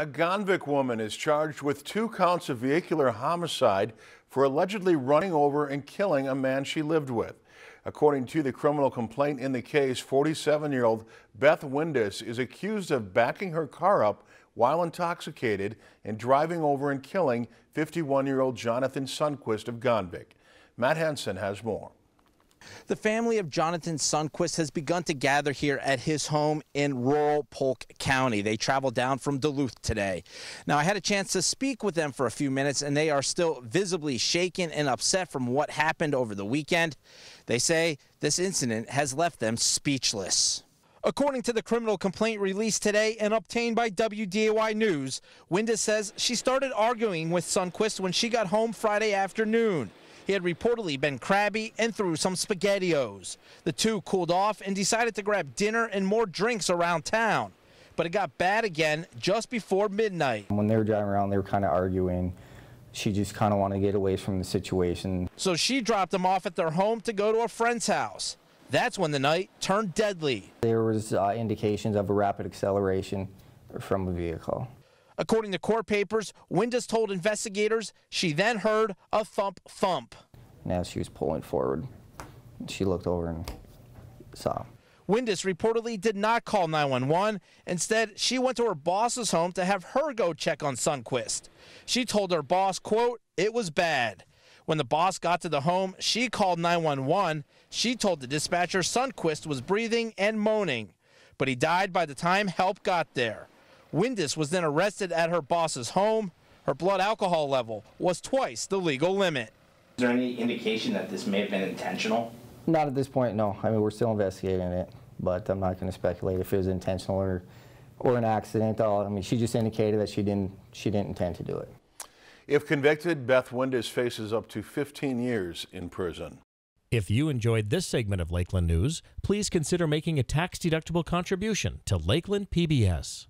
A Gonvick woman is charged with two counts of vehicular homicide for allegedly running over and killing a man she lived with. According to the criminal complaint in the case, 47-year-old Beth Windus is accused of backing her car up while intoxicated and driving over and killing 51-year-old Jonathan Sunquist of Gonvick. Matt Henson has more. The family of Jonathan Sunquist has begun to gather here at his home in rural Polk County. They traveled down from Duluth today. Now, I had a chance to speak with them for a few minutes, and they are still visibly shaken and upset from what happened over the weekend. They say this incident has left them speechless. According to the criminal complaint released today and obtained by WDAY News, Windus says she started arguing with Sunquist when she got home Friday afternoon. He had reportedly been crabby and threw some SpaghettiOs. The two cooled off and decided to grab dinner and more drinks around town. But it got bad again just before midnight. When they were driving around, they were kind of arguing. She just kind of wanted to get away from the situation. So she dropped them off at their home to go to a friend's house. That's when the night turned deadly. There was uh, indications of a rapid acceleration from a vehicle. According to court papers, Windus told investigators she then heard a thump thump. And as she was pulling forward, she looked over and saw. Windus reportedly did not call 911. Instead, she went to her boss's home to have her go check on Sunquist. She told her boss, quote, it was bad. When the boss got to the home, she called 911. She told the dispatcher Sunquist was breathing and moaning, but he died by the time help got there. Windus was then arrested at her boss's home. Her blood alcohol level was twice the legal limit. Is there any indication that this may have been intentional? Not at this point, no. I mean, we're still investigating it, but I'm not going to speculate if it was intentional or, or an accident. All I mean, she just indicated that she didn't, she didn't intend to do it. If convicted, Beth Windus faces up to 15 years in prison. If you enjoyed this segment of Lakeland News, please consider making a tax-deductible contribution to Lakeland PBS.